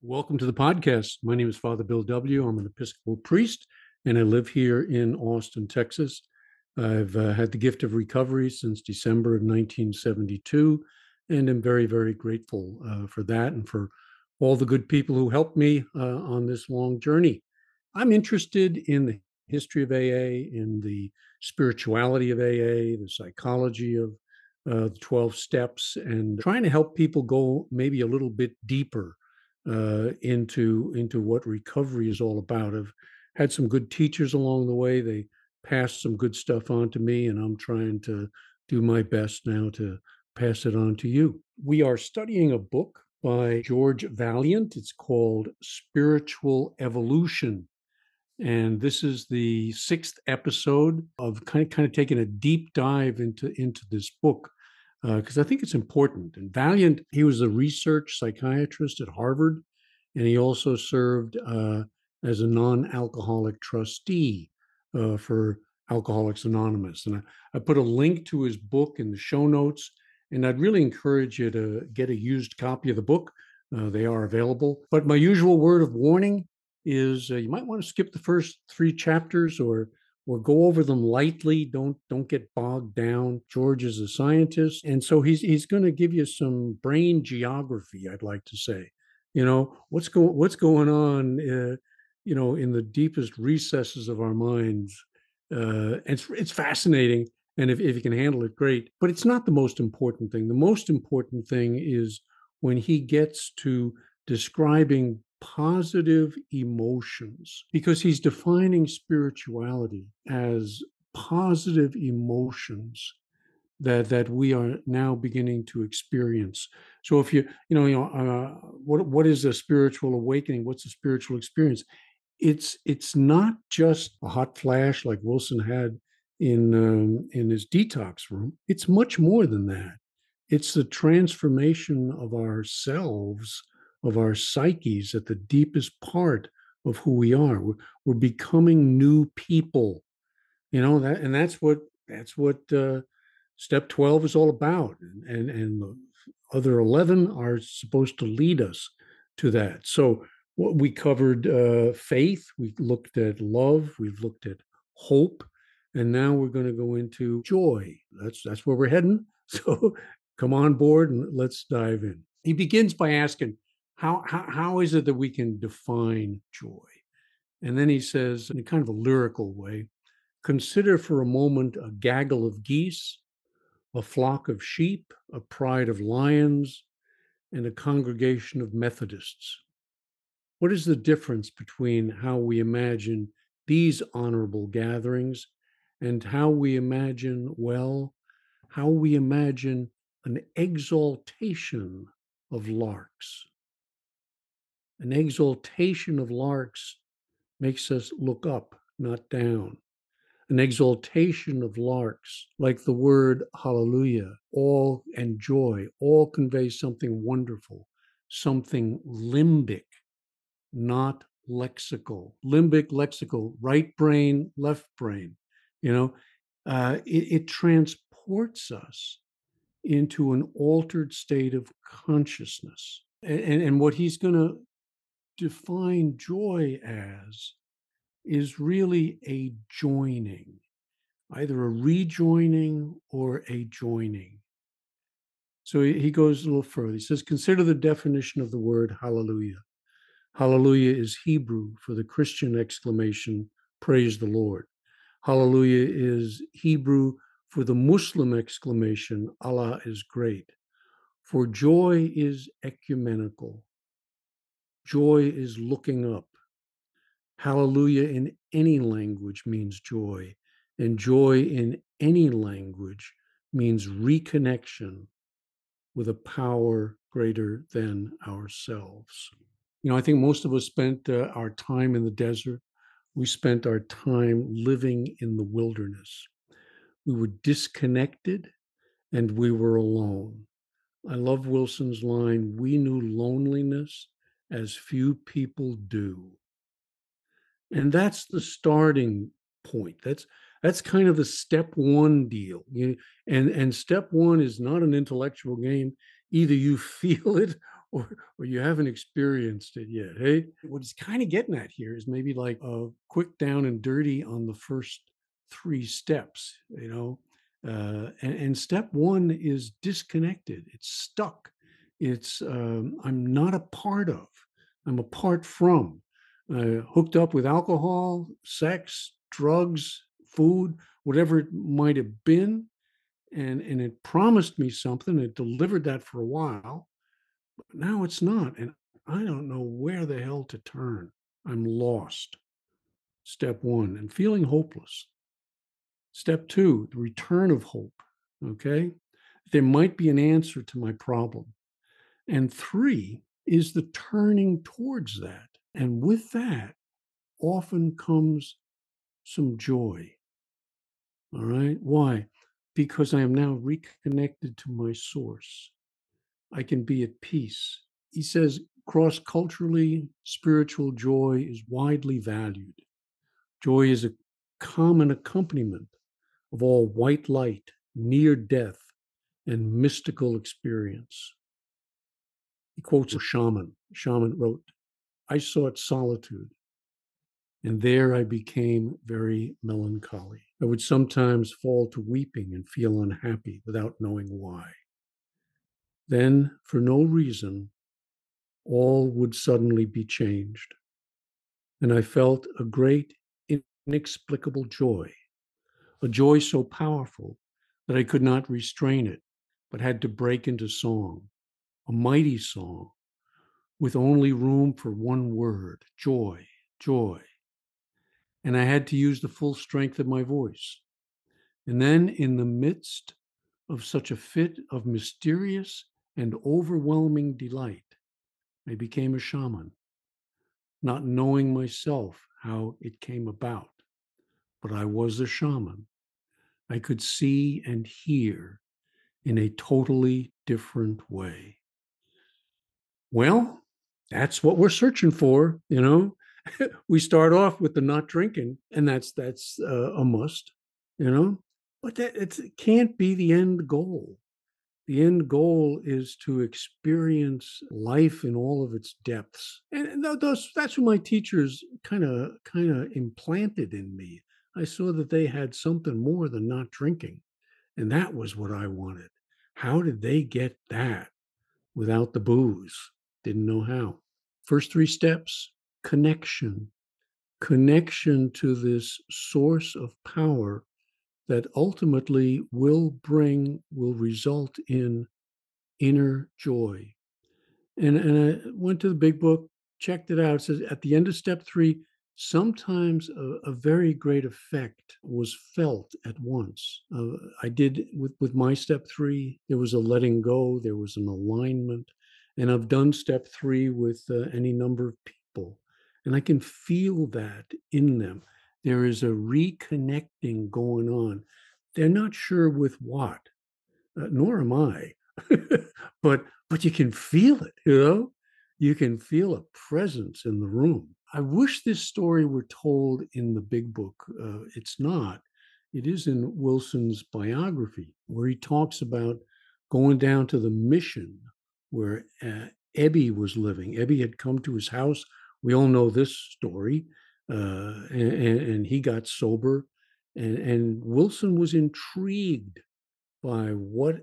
Welcome to the podcast. My name is Father Bill W. I'm an Episcopal priest and I live here in Austin, Texas. I've uh, had the gift of recovery since December of 1972 and am very, very grateful uh, for that and for all the good people who helped me uh, on this long journey. I'm interested in the history of AA, in the spirituality of AA, the psychology of uh, the 12 steps, and trying to help people go maybe a little bit deeper uh, into into what recovery is all about. I've had some good teachers along the way. They passed some good stuff on to me, and I'm trying to do my best now to pass it on to you. We are studying a book by George Vaillant. It's called Spiritual Evolution. And this is the sixth episode of kind of, kind of taking a deep dive into, into this book because uh, I think it's important. And Vaillant, he was a research psychiatrist at Harvard, and he also served uh, as a non alcoholic trustee uh, for Alcoholics Anonymous. And I, I put a link to his book in the show notes. And I'd really encourage you to get a used copy of the book. Uh, they are available. But my usual word of warning is uh, you might want to skip the first three chapters or or go over them lightly. Don't don't get bogged down. George is a scientist, and so he's he's going to give you some brain geography. I'd like to say, you know, what's going what's going on, uh, you know, in the deepest recesses of our minds. Uh, it's it's fascinating, and if if you can handle it, great. But it's not the most important thing. The most important thing is when he gets to describing positive emotions because he's defining spirituality as positive emotions that that we are now beginning to experience. So if you you know you know uh, what what is a spiritual awakening? What's a spiritual experience? It's it's not just a hot flash like wilson had in um, in his detox room. It's much more than that. It's the transformation of ourselves of our psyches at the deepest part of who we are. We're, we're becoming new people, you know that, and that's what that's what uh, step twelve is all about, and and, the other eleven are supposed to lead us to that. So what we covered uh, faith, we looked at love, we've looked at hope, and now we're going to go into joy. That's that's where we're heading. So come on board and let's dive in. He begins by asking, how, how, how is it that we can define joy? And then he says, in a kind of a lyrical way, consider for a moment a gaggle of geese, a flock of sheep, a pride of lions, and a congregation of Methodists. What is the difference between how we imagine these honorable gatherings and how we imagine, well, how we imagine an exaltation of larks? An exaltation of larks makes us look up, not down. An exaltation of larks, like the word hallelujah, all and joy, all convey something wonderful, something limbic, not lexical. Limbic, lexical, right brain, left brain. You know, uh, it, it transports us into an altered state of consciousness. And, and, what he's going to define joy as is really a joining, either a rejoining or a joining. So he goes a little further. He says, Consider the definition of the word hallelujah. Hallelujah is Hebrew for the Christian exclamation, Praise the Lord. Hallelujah is Hebrew for the Muslim exclamation, Allah is great. For joy is ecumenical. Joy is looking up. Hallelujah in any language means joy, and joy in any language means reconnection with a power greater than ourselves. You know, I think most of us spent uh, our time in the desert. We spent our time living in the wilderness. We were disconnected and we were alone. I love Wilson's line We knew loneliness as few people do. And that's the starting point. That's that's kind of the step one deal. You, and and step one is not an intellectual game. Either you feel it or or you haven't experienced it yet. Hey, what he's kind of getting at here is maybe like a quick down and dirty on the first three steps. You know, uh, and, and step one is disconnected. It's stuck. It's um, I'm not a part of. I'm apart from. Uh, hooked up with alcohol, sex, drugs, food, whatever it might have been. And, and it promised me something. It delivered that for a while, but now it's not. And I don't know where the hell to turn. I'm lost. Step one, and feeling hopeless. Step two, the return of hope. Okay. There might be an answer to my problem. And three is the turning towards that. And with that often comes some joy. All right. Why? Because I am now reconnected to my source. I can be at peace. He says cross culturally, spiritual joy is widely valued. Joy is a common accompaniment of all white light, near death, and mystical experience. He quotes a shaman. A shaman wrote, I sought solitude and there I became very melancholy. I would sometimes fall to weeping and feel unhappy without knowing why. Then, for no reason, all would suddenly be changed. And I felt a great, inexplicable joy, a joy so powerful that I could not restrain it, but had to break into song, mighty song, with only room for one word joy, joy and I had to use the full strength of my voice. And then, in the midst of such a fit of mysterious and overwhelming delight, I became a shaman, not knowing myself how it came about. But I was a shaman. I could see and hear in a totally different way. Well, that's what we're searching for, you know. we start off with the not drinking, and that's that's uh, a must, you know. But that it can't be the end goal. The end goal is to experience life in all of its depths, and those that's what my teachers kind of kind of implanted in me. I saw that they had something more than not drinking, and that was what I wanted. How did they get that without the booze? Didn't know how. First three steps connection, connection to this source of power that ultimately will bring, will result in inner joy. And, and I went to the big book, checked it out. It says at the end of step three, sometimes a, a very great effect was felt at once. Uh, I did with, with my step three, there was a letting go, there was an alignment. And I've done step three with uh, any number of people. And I can feel that in them. There is a reconnecting going on. They're not sure with what, uh, nor am I, but but you can feel it, you know? You can feel a presence in the room. I wish this story were told in the big book. Uh, it's not. It is in Wilson's biography, where he talks about going down to the mission where uh, Ebby was living. Ebby had come to his house we all know this story. Uh, and, and, he got sober. And, and Wilson was intrigued by what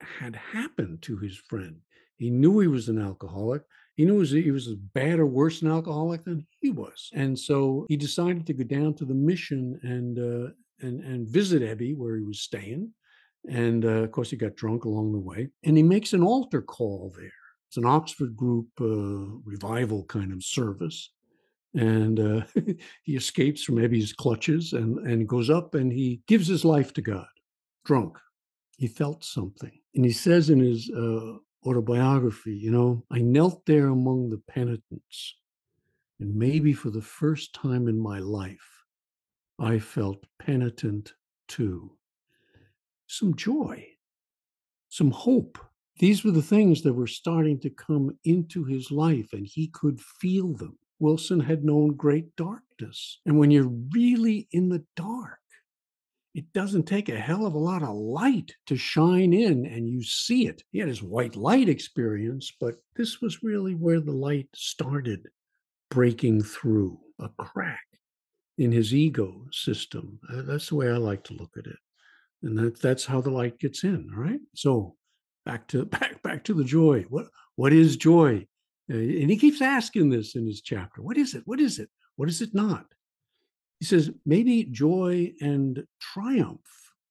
had happened to his friend. He knew he was an alcoholic. He knew he was as bad or worse an alcoholic than he was. And so he decided to go down to the mission and uh, and and visit Ebby where he was staying. And uh, of course, he got drunk along the way. And he makes an altar call there. It's an Oxford group uh, revival kind of service. And uh, he escapes from Ebby's clutches and, and goes up and he gives his life to God, drunk. He felt something. And he says in his uh, autobiography, you know, I knelt there among the penitents. And maybe for the first time in my life, I felt penitent too. Some joy, some hope these were the things that were starting to come into his life, and he could feel them. Wilson had known great darkness. And when you're really in the dark, it doesn't take a hell of a lot of light to shine in and you see it. He had his white light experience, but this was really where the light started breaking through a crack in his ego system. Uh, that's the way I like to look at it. And that, that's how the light gets in. All right. So back to back back to the joy. What what is joy? Uh, and he keeps asking this in his chapter. What is it? What is it? What is it not? He says maybe joy and triumph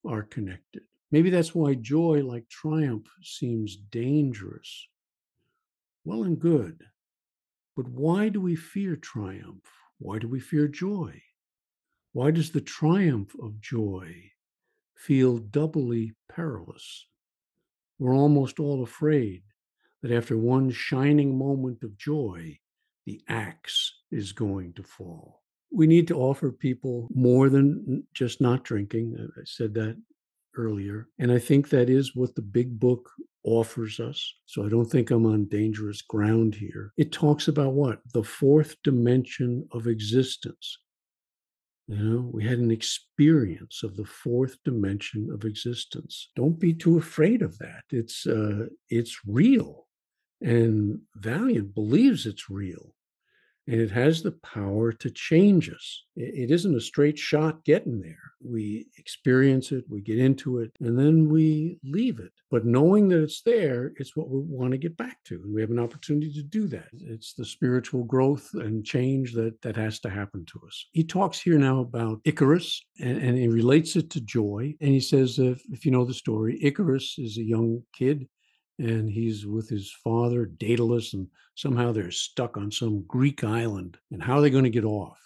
are connected. Maybe that's why joy, like triumph, seems dangerous. Well and good. But why do we fear triumph? Why do we fear joy? Why does the triumph of joy feel doubly perilous? We're almost all afraid that after one shining moment of joy, the axe is going to fall. We need to offer people more than just not drinking. I said that earlier. And I think that is what the big book offers us. So I don't think I'm on dangerous ground here. It talks about what? The fourth dimension of existence. You know, we had an experience of the fourth dimension of existence. Don't be too afraid of that. It's uh, it's real, and Vaillant believes it's real and it has the power to change us. It isn't a straight shot getting there. We experience it, we get into it, and then we leave it. But knowing that it's there, it's what we want to get back to. And we have an opportunity to do that. It's the spiritual growth and change that, that has to happen to us. He talks here now about Icarus and, and he relates it to joy. And he says, if, if you know the story, Icarus is a young kid and he's with his father, Daedalus, and somehow they're stuck on some Greek island. And how are they going to get off?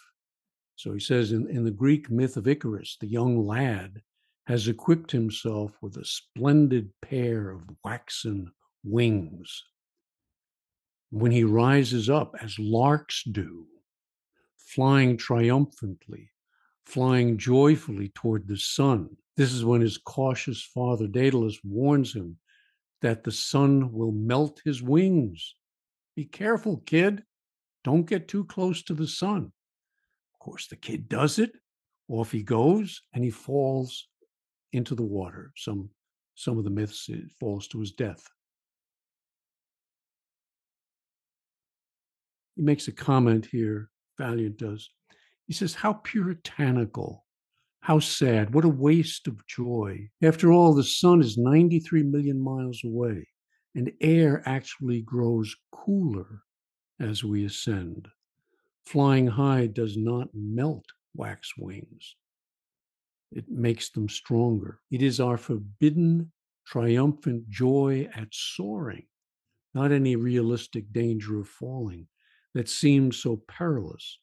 So he says in, in the Greek myth of Icarus, the young lad has equipped himself with a splendid pair of waxen wings. When he rises up, as larks do, flying triumphantly, flying joyfully toward the sun, this is when his cautious father Daedalus warns him that the sun will melt his wings. Be careful, kid. Don't get too close to the sun. Of course, the kid does it. Off he goes and he falls into the water. Some, some of the myths, it falls to his death. He makes a comment here, Vaillant does. He says, How puritanical how sad. What a waste of joy. After all, the sun is 93 million miles away, and air actually grows cooler as we ascend. Flying high does not melt wax wings, it makes them stronger. It is our forbidden, triumphant joy at soaring, not any realistic danger of falling, that seems so perilous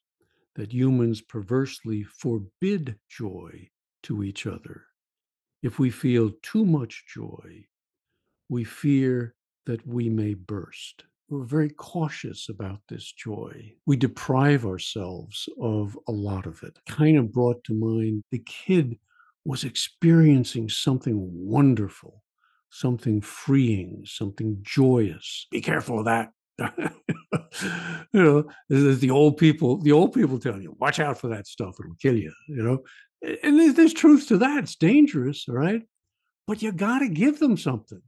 that humans perversely forbid joy to each other. If we feel too much joy, we fear that we may burst. We're very cautious about this joy. We deprive ourselves of a lot of it. Kind of brought to mind the kid was experiencing something wonderful, something freeing, something joyous. Be careful of that. you know, there's the old people, the old people tell you, watch out for that stuff; it'll kill you. You know, and there's, there's truth to that. It's dangerous, right? But you got to give them something.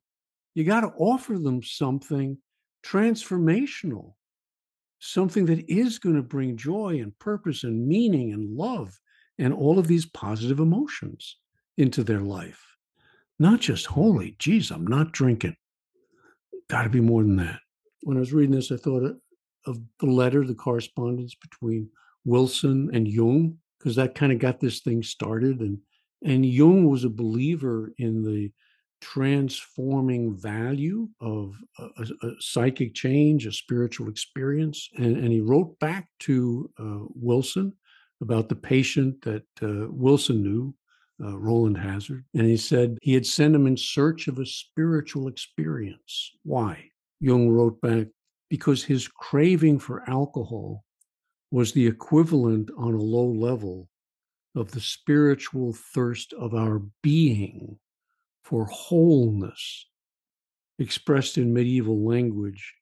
You got to offer them something transformational, something that is going to bring joy and purpose and meaning and love and all of these positive emotions into their life. Not just holy, geez, I'm not drinking. Got to be more than that when I was reading this, I thought of the letter, the correspondence between Wilson and Jung, because that kind of got this thing started. And and Jung was a believer in the transforming value of a, a, psychic change, a spiritual experience. And, and he wrote back to uh, Wilson about the patient that uh, Wilson knew, uh, Rowland Hazard. And he said he had sent him in search of a spiritual experience. Why? Jung wrote back, because his craving for alcohol was the equivalent on a low level of the spiritual thirst of our being for wholeness, expressed in medieval language,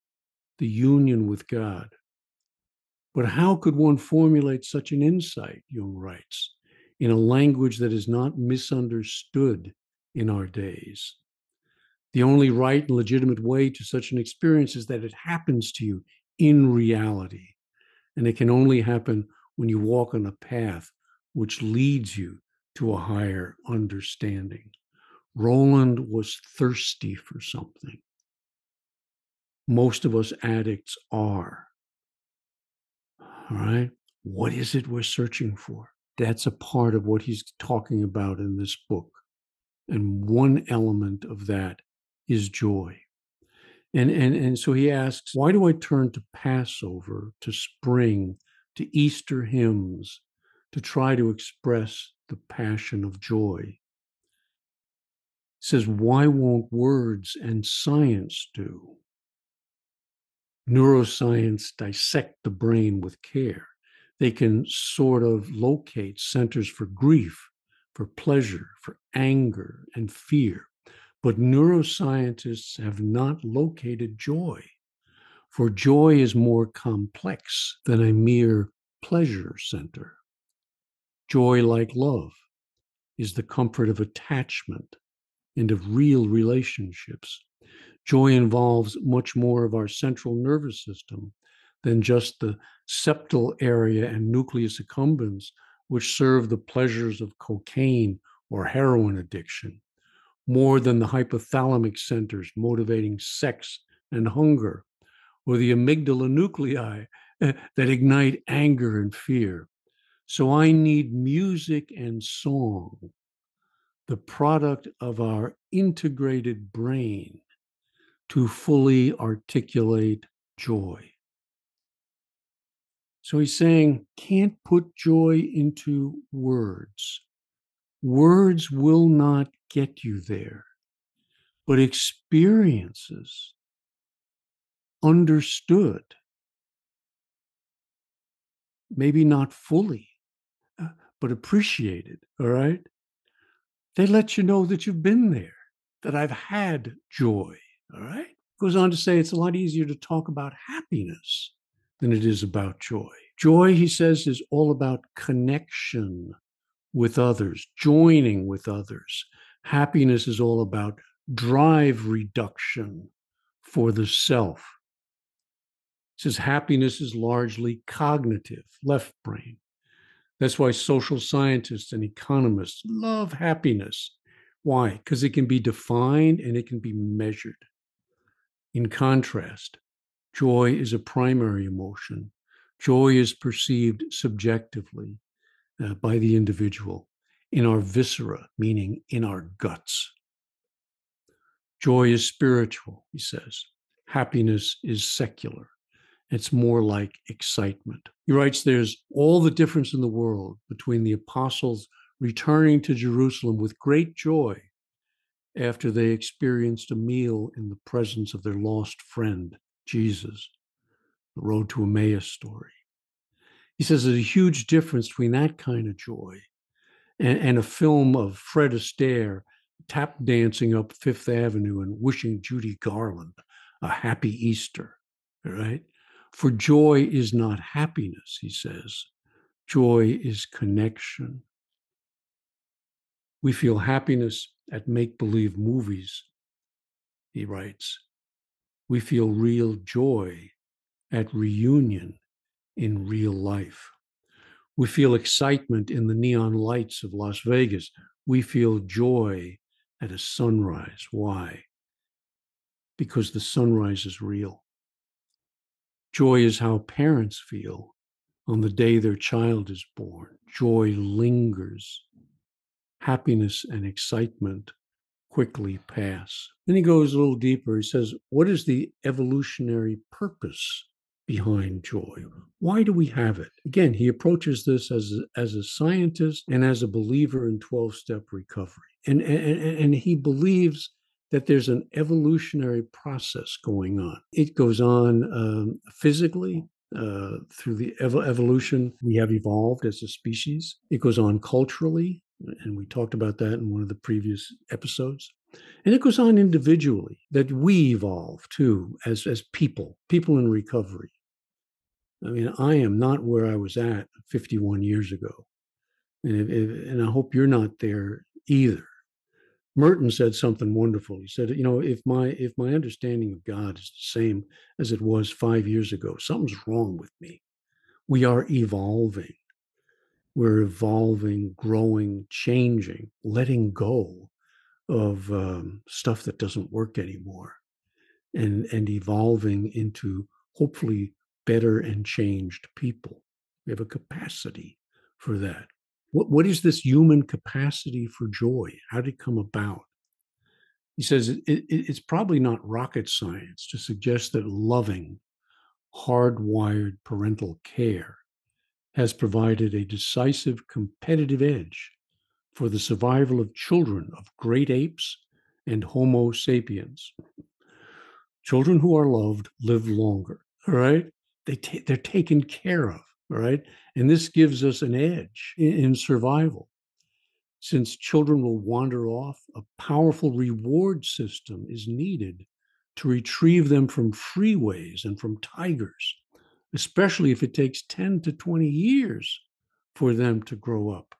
the union with God. But how could one formulate such an insight, Jung writes? in a language that is not misunderstood in our days. The only right and legitimate way to such an experience is that it happens to you in reality. And it can only happen when you walk on a path which leads you to a higher understanding. Rowland was thirsty for something. Most of us addicts are. All right. What is it we're searching for? That's a part of what he's talking about in this book. And one element of that is joy. And, and, and so he asks, why do I turn to Passover, to spring, to Easter hymns, to try to express the passion of joy? He says, why won't words and science do? Neuroscience dissect the brain with care. They can sort of locate centers for grief, for pleasure, for anger, and fear. But neuroscientists have not located joy, for joy is more complex than a mere pleasure center. Joy, like love, is the comfort of attachment and of real relationships. Joy involves much more of our central nervous system than just the septal area and nucleus accumbens, which serve the pleasures of cocaine or heroin addiction more than the hypothalamic centers motivating sex and hunger, or the amygdala nuclei eh, that ignite anger and fear. So I need music and song, the product of our integrated brain, to fully articulate joy. So he's saying, can't put joy into words. Words will not get you there, but experiences understood, maybe not fully, uh, but appreciated, all right? They let you know that you've been there, that I've had joy, all right? Goes on to say it's a lot easier to talk about happiness than it is about joy. Joy, he says, is all about connection with others, joining with others, Happiness is all about drive reduction for the self. It says happiness is largely cognitive, left brain. That's why social scientists and economists love happiness. Why? Because it can be defined and it can be measured. In contrast, joy is a primary emotion. Joy is perceived subjectively uh, by the individual in our viscera, meaning in our guts. Joy is spiritual, he says. Happiness is secular. It's more like excitement. He writes there's all the difference in the world between the apostles returning to Jerusalem with great joy after they experienced a meal in the presence of their lost friend, Jesus, the road to Emmaus story. He says there's a huge difference between that kind of joy and, and a film of Fred Astaire tap dancing up Fifth Avenue and wishing Judy Garland a happy Easter, right? For joy is not happiness, he says. Joy is connection. We feel happiness at make believe movies, he writes. We feel real joy at reunion in real life. We feel excitement in the neon lights of Las Vegas. We feel joy at a sunrise. Why? Because the sunrise is real. Joy is how parents feel on the day their child is born. Joy lingers. Happiness and excitement quickly pass. Then he goes a little deeper. He says, What is the evolutionary purpose behind joy. Why do we have it? Again, he approaches this as a, as a scientist and as a believer in 12 step recovery. And, and, and he believes that there's an evolutionary process going on. It goes on um, physically. Uh, through the ev- evolution, we have evolved as a species. It goes on culturally, and we talked about that in one of the previous episodes. And it goes on individually that we evolve too as, as people, people in recovery. I mean, I am not where I was at 51 years ago. And, if, if, and I hope you're not there either. Merton said something wonderful. He said, "You know, if my if my understanding of God is the same as it was five years ago, something's wrong with me. We are evolving. We're evolving, growing, changing, letting go of um, stuff that doesn't work anymore, and and evolving into hopefully better and changed people. We have a capacity for that. What, what is this human capacity for joy? How did it come about? He says it, it, it's probably not rocket science to suggest that loving, hardwired parental care has provided a decisive competitive edge for the survival of children of great apes and Homo sapiens. Children who are loved live longer, all right? They they're taken care of, right? And this gives us an edge in, in survival. Since children will wander off, a powerful reward system is needed to retrieve them from freeways and from tigers, especially if it takes 10 to 20 years for them to grow up.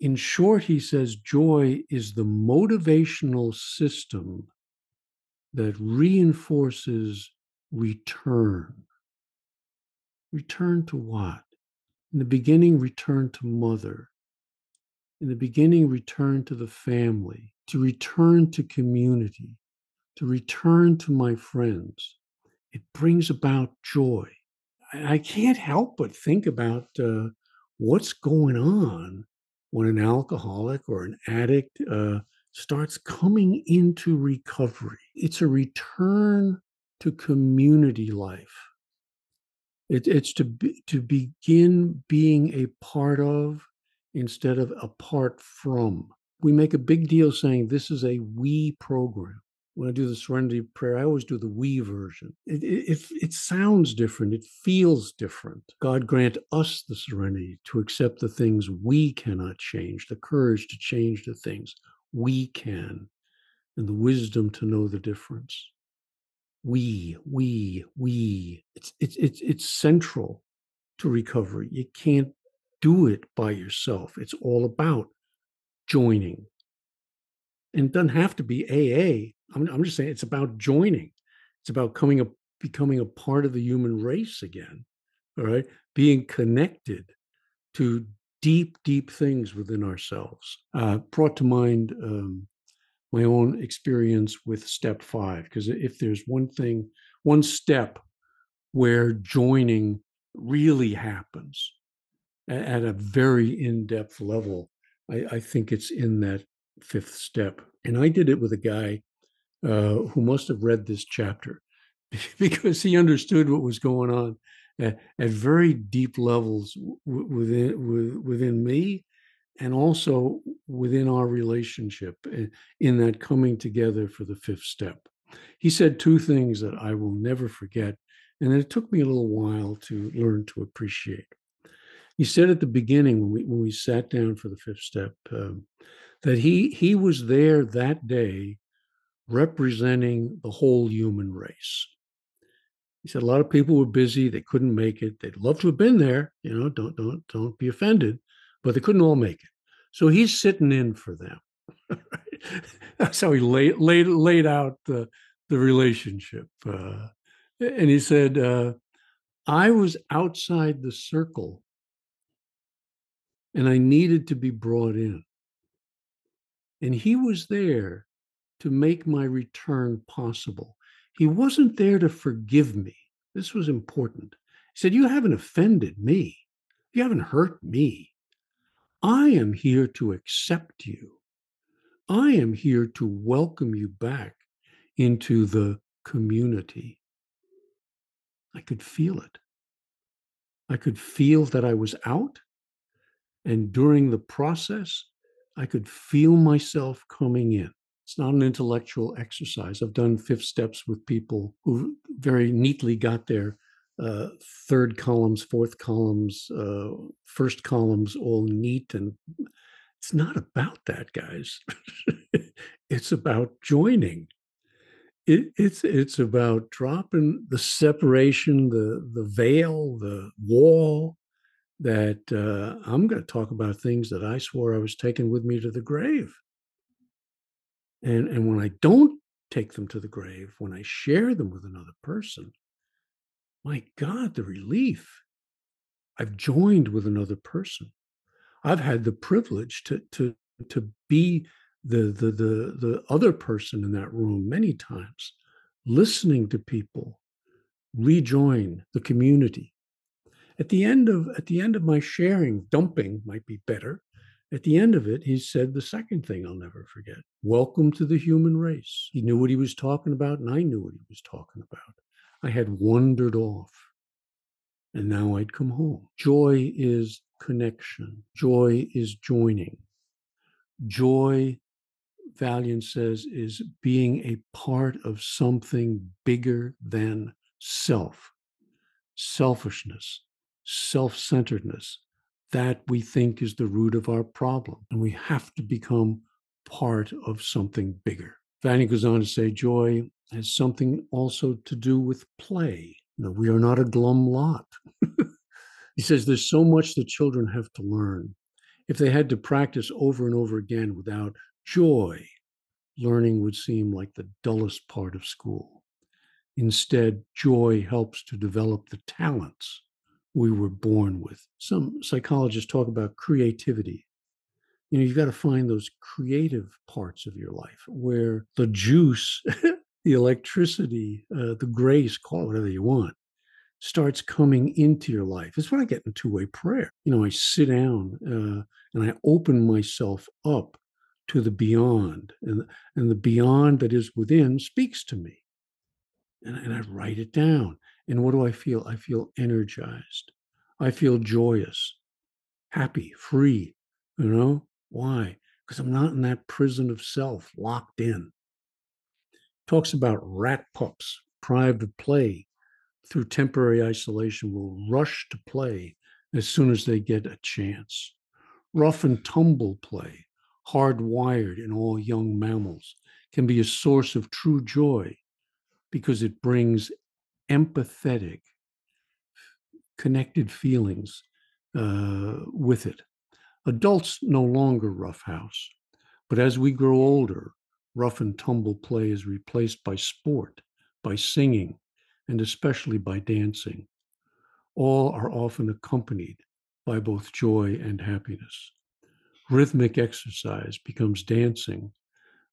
In short, he says joy is the motivational system that reinforces return. Return to what? In the beginning, return to mother. In the beginning, return to the family, to return to community, to return to my friends. It brings about joy. I can't help but think about uh, what's going on when an alcoholic or an addict uh, starts coming into recovery. It's a return to community life. It, it's to be, to begin being a part of instead of apart from. We make a big deal saying this is a we program. When I do the serenity prayer, I always do the we version. It, it, it, sounds different. It feels different. God grant us the serenity to accept the things we cannot change, the courage to change the things we can, and the wisdom to know the difference we, we, we. It's it's it's it's central to recovery. You can't do it by yourself. It's all about joining. And it doesn't have to be AA. I'm, I'm just saying it's about joining. It's about coming up, becoming a part of the human race again. All right. Being connected to deep, deep things within ourselves. Uh, brought to mind um, my own experience with step five. Because if there's one thing, one step where joining really happens at a very in depth level, I, I, think it's in that fifth step. And I did it with a guy uh, who must have read this chapter because he understood what was going on at, at very deep levels within within me and also within our relationship eh, in that coming together for the fifth step. He said two things that I will never forget, and it took me a little while to learn to appreciate. He said at the beginning when we when we sat down for the fifth step um, that he he was there that day representing the whole human race. He said a lot of people were busy; they couldn't make it. They'd love to have been there, you know. Don't don't don't be offended, but they couldn't all make it. So he's sitting in for them. That's how he laid laid laid out the the relationship. Uh, and he said, uh, "I was outside the circle, and I needed to be brought in, and he was there to make my return possible. He wasn't there to forgive me. This was important. He said, "You haven't offended me. You haven't hurt me." I am here to accept you. I am here to welcome you back into the community. I could feel it. I could feel that I was out. And during the process, I could feel myself coming in. It's not an intellectual exercise. I've done fifth steps with people who very neatly got there uh, third columns, fourth columns, uh, first columns, all neat. And it's not about that, guys. it's about joining. It, it's it's about dropping the separation, the the veil, the wall, that uh, I'm going to talk about things that I swore I was taking with me to the grave. And, and when I don't take them to the grave, when I share them with another person, my God, the relief. I've joined with another person. I've had the privilege to to to be the the the the other person in that room many times, listening to people rejoin the community. At the end of at the end of my sharing, dumping might be better. At the end of it, he said the second thing I'll never forget. Welcome to the human race. He knew what he was talking about, and I knew what he was talking about. I had wandered off, and now I'd come home. Joy is connection. Joy is joining. Joy, Vaillant says, is being a part of something bigger than self. Selfishness, self centeredness, that we think is the root of our problem. And we have to become part of something bigger. Vaillant goes on to say joy has something also to do with play. You know, we are not a glum lot. he says there's so much that children have to learn. If they had to practice over and over again without joy, learning would seem like the dullest part of school. Instead, joy helps to develop the talents we were born with. Some psychologists talk about creativity. You know, you've got to find those creative parts of your life where the juice, the electricity, uh, the grace, call it whatever you want, starts coming into your life. It's when I get in two way prayer. You know, I sit down uh, and I open myself up to the beyond, and, and the beyond that is within speaks to me and, and I write it down. And what do I feel? I feel energized. I feel joyous, happy, free. You know why? Because I'm not in that prison of self, locked in. Talks about rat pups, deprived of play through temporary isolation, will rush to play as soon as they get a chance. Rough and tumble play, hardwired in all young mammals, can be a source of true joy because it brings empathetic, connected feelings uh, with it. Adults no longer roughhouse, but as we grow older, rough and tumble play is replaced by sport, by singing, and especially by dancing. All are often accompanied by both joy and happiness. Rhythmic exercise becomes dancing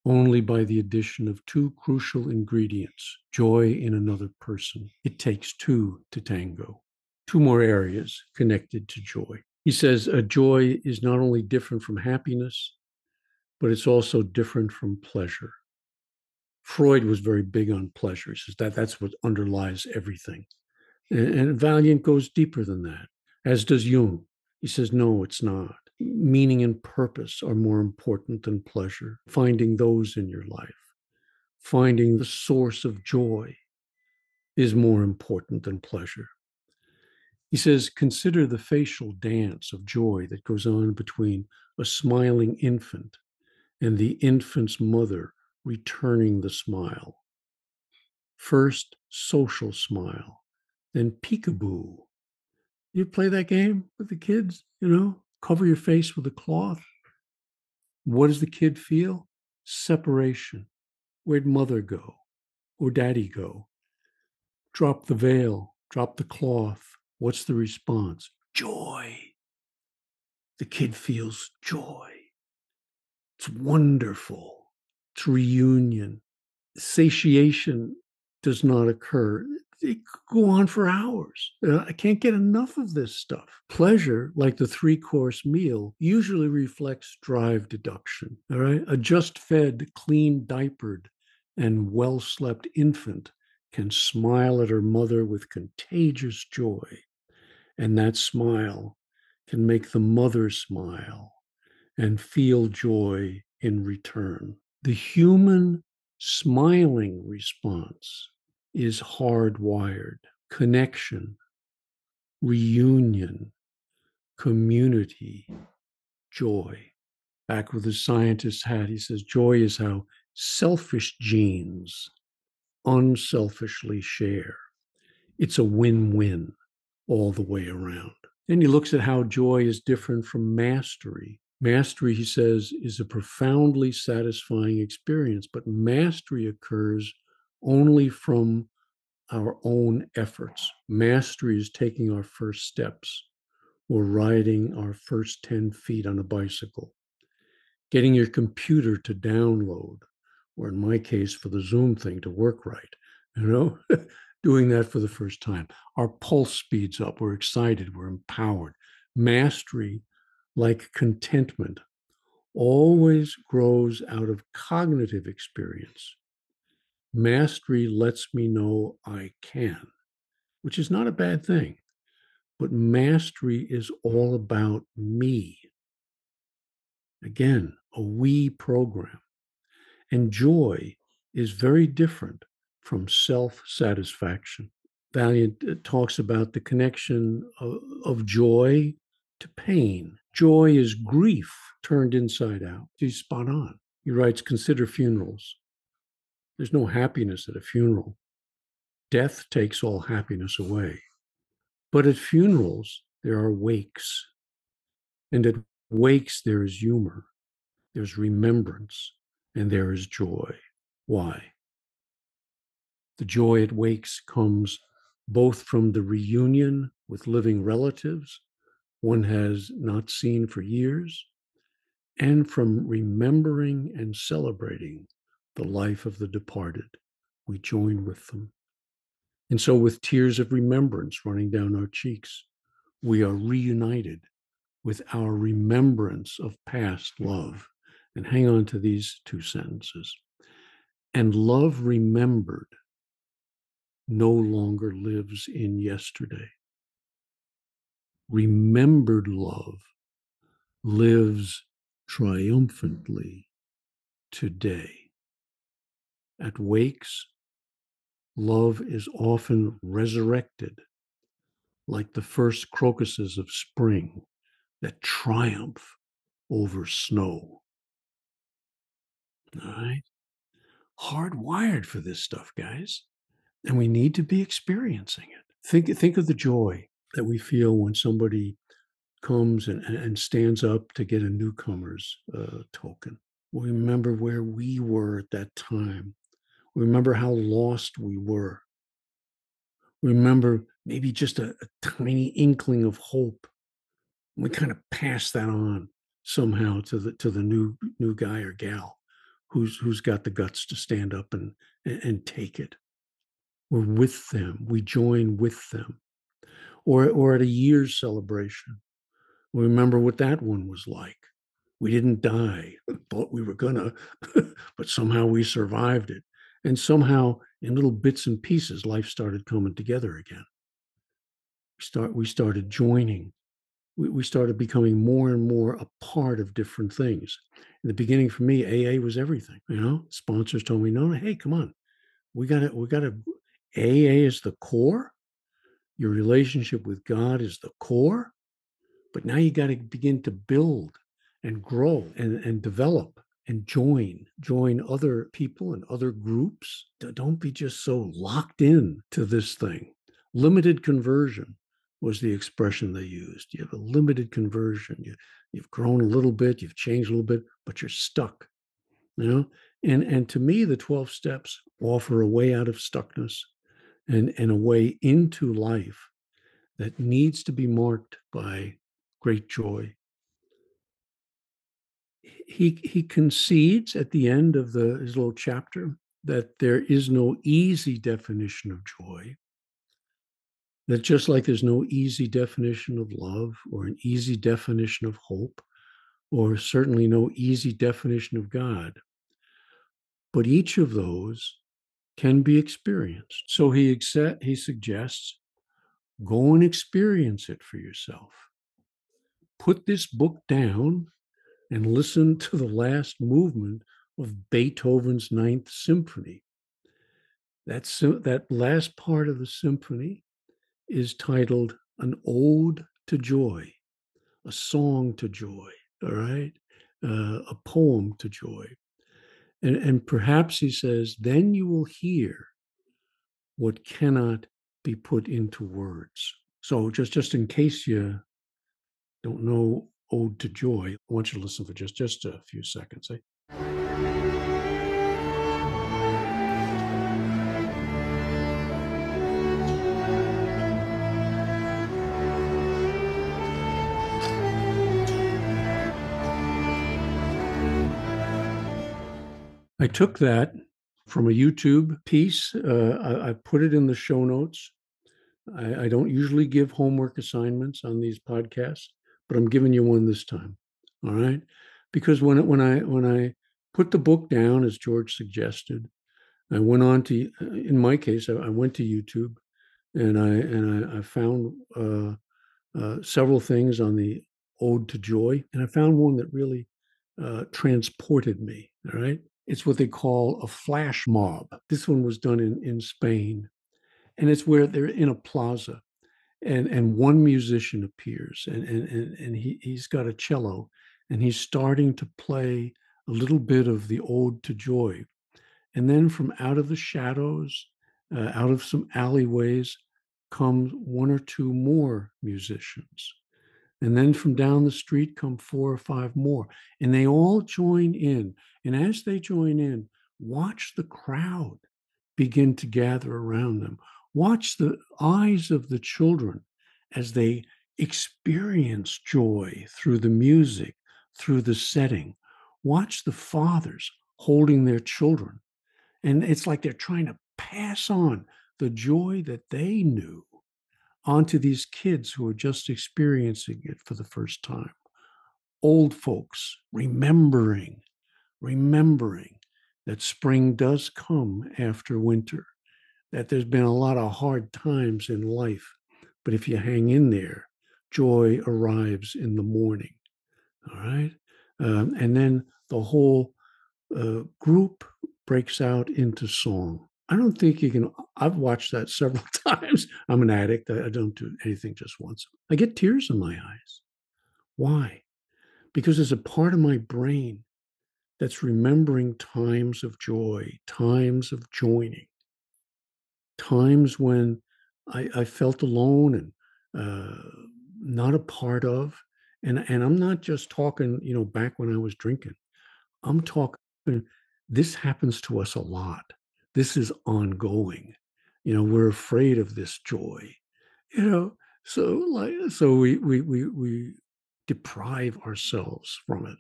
only by the addition of two crucial ingredients joy in another person. It takes two to tango. Two more areas connected to joy. He says a joy is not only different from happiness, but it's also different from pleasure. Freud was very big on pleasure. He says that that's what underlies everything. And, and Vaillant goes deeper than that, as does Jung. He says, no, it's not meaning and purpose are more important than pleasure. Finding those in your life, finding the source of joy is more important than pleasure. He says, consider the facial dance of joy that goes on between a smiling infant and the infant's mother returning the smile. First, social smile, then peekaboo. You play that game with the kids, you know? cover your face with a cloth. What does the kid feel? Separation. Where'd mother go? Or daddy go? Drop the veil, drop the cloth. What's the response? Joy. The kid feels joy. It's wonderful. It's reunion. Satiation does not occur it could go on for hours. Uh, I can't get enough of this stuff. Pleasure, like the three course meal, usually reflects drive reduction. All right. A just fed, clean diapered, and well slept infant can smile at her mother with contagious joy. And that smile can make the mother smile and feel joy in return. The human smiling response is hardwired connection, reunion, community, joy. Back with the scientist hat, he says, Joy is how selfish genes unselfishly share. It's a win win all the way around. Then he looks at how joy is different from mastery. Mastery, he says, is a profoundly satisfying experience, but mastery occurs only from our own efforts. Mastery is taking our first steps or riding our first 10 feet on a bicycle, getting your computer to download, or in my case, for the Zoom thing to work right, you know, doing that for the first time. Our pulse speeds up. We're excited. We're empowered. Mastery, like contentment, always grows out of cognitive experience. Mastery lets me know I can, which is not a bad thing. But mastery is all about me. Again, a we program. And joy is very different from self satisfaction. Vaillant uh, talks about the connection of, of, joy to pain. Joy is grief turned inside out. He's spot on. He writes, Consider funerals. There's no happiness at a funeral. Death takes all happiness away. But at funerals, there are wakes. And at wakes, there is humor, there's remembrance, and there is joy. Why? The joy it wakes comes both from the reunion with living relatives one has not seen for years, and from remembering and celebrating the life of the departed. We join with them. And so, with tears of remembrance running down our cheeks, we are reunited with our remembrance of past love. And hang on to these two sentences. And love remembered no longer lives in yesterday. Remembered love lives triumphantly today. At wakes, love is often resurrected like the first crocuses of spring that triumph over snow. All right? Hardwired for this stuff, guys. And we need to be experiencing it. Think, think of the joy that we feel when somebody comes and, and stands up to get a newcomer's uh, token. We remember where we were at that time We Remember how lost we were. Remember maybe just a, a tiny inkling of hope. We kind of pass that on somehow to the to the new new guy or gal who's who's got the guts to stand up and and, take it. We're with them. We join with them. Or or at a year's celebration. We remember what that one was like. We didn't die. Thought we were gonna, but somehow we survived it. And somehow, in little bits and pieces, life started coming together again. We, start, we started joining. We, we started becoming more and more a part of different things. In the beginning, for me, AA was everything. You know, sponsors told me, "No, no hey, come on, we got to, we got to." AA is the core. Your relationship with God is the core. But now you got to begin to build and grow and, and develop and join join other people and other groups don't be just so locked in to this thing limited conversion was the expression they used. You have a limited conversion. You, you've grown a little bit you've changed a little bit but you're stuck you know? And and to me the 12 steps offer a way out of stuckness and and a way into life that needs to be marked by great joy. He he concedes at the end of the his little chapter that there is no easy definition of joy that just like there's no easy definition of love or an easy definition of hope or certainly no easy definition of god but each of those can be experienced so he accept, he suggests go and experience it for yourself put this book down and listen to the last movement of Beethoven's Ninth Symphony. That's that last part of the symphony is titled An Ode to Joy, a song to joy, all right? Uh, a poem to joy. And, and perhaps he says, then you will hear what cannot be put into words. So just, just in case you don't know Ode to Joy. I want you to listen for just, just a few seconds. Eh? I took that from a YouTube piece. Uh, I, I, put it in the show notes. I, I, don't usually give homework assignments on these podcasts, but I'm giving you one this time. All right, because when when I when I put the book down as George suggested, I went on to. In my case, I, I went to YouTube, and I and I, found uh, uh, several things on the Ode to Joy, and I found one that really uh, transported me. All right. It's what they call a flash mob. This one was done in, in Spain. And it's where they're in a plaza and, and one musician appears and, and, and and he, he's got a cello and he's starting to play a little bit of the Ode to Joy. And then from out of the shadows, uh, out of some alleyways, come one or two more musicians. And then from down the street come four or five more. And they all join in. And as they join in, watch the crowd begin to gather around them. Watch the eyes of the children as they experience joy through the music, through the setting. Watch the fathers holding their children. And it's like they're trying to pass on the joy that they knew onto these kids who are just experiencing it for the first time. Old folks remembering, remembering that spring does come after winter, that there's been a lot of hard times in life, but if you hang in there, joy arrives in the morning. All right. Um, and then the whole uh, group breaks out into song. I don't think you can. I've watched that several times. I'm an addict. I, don't do anything just once. I get tears in my eyes. Why? Because there's a part of my brain that's remembering times of joy, times of joining, times when I, I felt alone and uh, not a part of. And, and I'm not just talking, you know, back when I was drinking. I'm talking, this happens to us a lot this is ongoing. You know, we're afraid of this joy. You know, so like so we we we we deprive ourselves from it.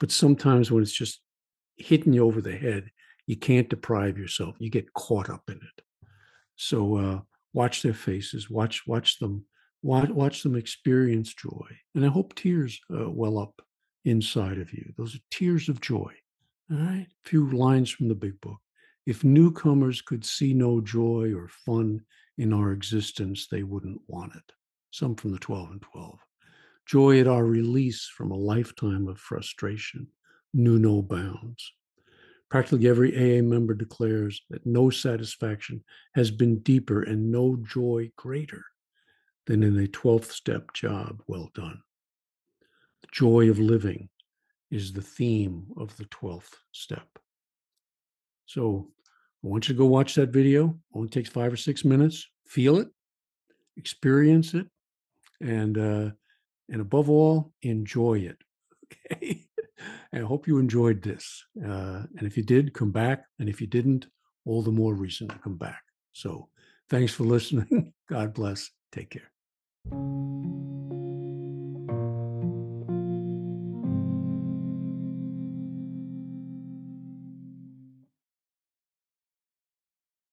But sometimes when it's just hitting you over the head, you can't deprive yourself. You get caught up in it. So uh, watch their faces, watch watch them, watch, watch them experience joy, and I hope tears uh, well up inside of you. Those are tears of joy. All right, a few lines from the big book. If newcomers could see no joy or fun in our existence, they wouldn't want it. Some from the 12 and 12. Joy at our release from a lifetime of frustration knew no bounds. Practically every AA member declares that no satisfaction has been deeper and no joy greater than in a 12th step job well done. The joy of living is the theme of the 12th step. So I want you to go watch that video. Only takes five or six minutes. Feel it, experience it, and uh, and above all, enjoy it. Okay. I hope you enjoyed this. Uh, and if you did, come back. And if you didn't, all the more reason to come back. So thanks for listening. God bless. Take care.